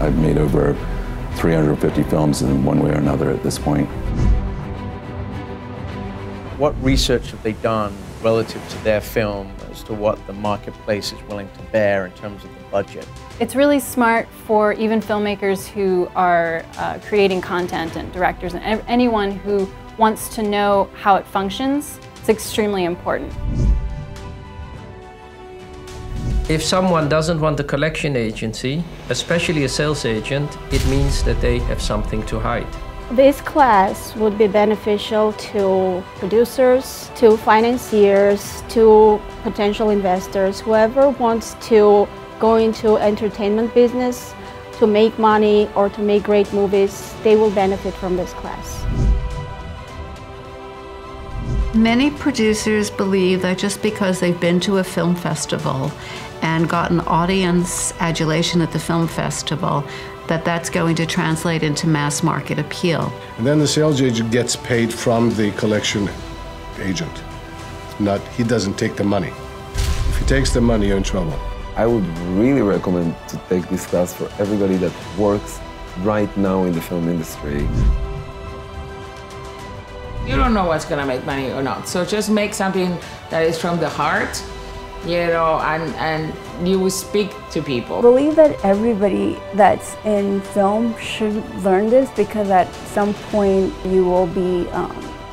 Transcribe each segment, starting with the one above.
I've made over 350 films in one way or another at this point. What research have they done relative to their film as to what the marketplace is willing to bear in terms of the budget? It's really smart for even filmmakers who are uh, creating content and directors and anyone who wants to know how it functions. It's extremely important. If someone doesn't want a collection agency, especially a sales agent, it means that they have something to hide. This class would be beneficial to producers, to financiers, to potential investors, whoever wants to go into entertainment business to make money or to make great movies, they will benefit from this class. Many producers believe that just because they've been to a film festival and gotten audience adulation at the film festival, that that's going to translate into mass market appeal. And then the sales agent gets paid from the collection agent. Not, he doesn't take the money. If he takes the money, you're in trouble. I would really recommend to take this class for everybody that works right now in the film industry. You don't know what's gonna make money or not, so just make something that is from the heart you know, and, and you will speak to people. I believe that everybody that's in film should learn this because at some point you will be um,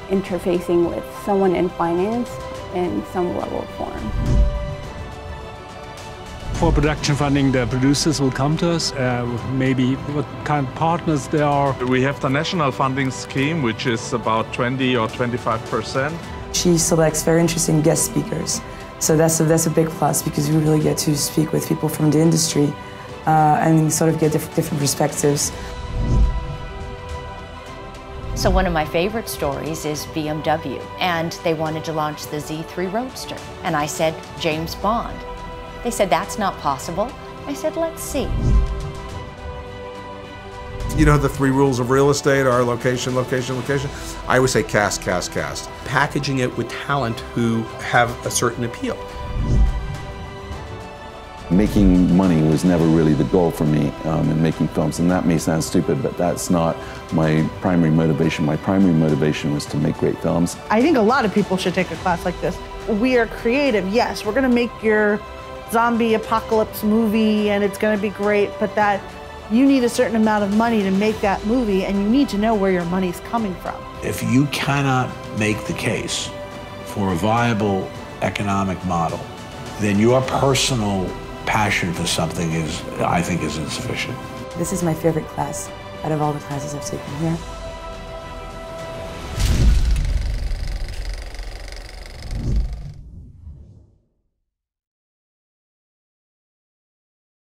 interfacing with someone in finance in some level of form. For production funding, the producers will come to us, uh, maybe what kind of partners they are. We have the national funding scheme, which is about 20 or 25 percent. She selects very interesting guest speakers. So that's a, that's a big plus because you really get to speak with people from the industry uh, and sort of get diff different perspectives. So one of my favorite stories is BMW, and they wanted to launch the Z3 Roadster. And I said, James Bond. They said, that's not possible. I said, let's see. You know the three rules of real estate are location, location, location. I always say cast, cast, cast. Packaging it with talent who have a certain appeal. Making money was never really the goal for me um, in making films, and that may sound stupid, but that's not my primary motivation. My primary motivation was to make great films. I think a lot of people should take a class like this. We are creative, yes, we're gonna make your zombie apocalypse movie and it's gonna be great, but that you need a certain amount of money to make that movie, and you need to know where your money's coming from. If you cannot make the case for a viable economic model, then your personal passion for something is, I think, is insufficient. This is my favorite class out of all the classes I've taken here.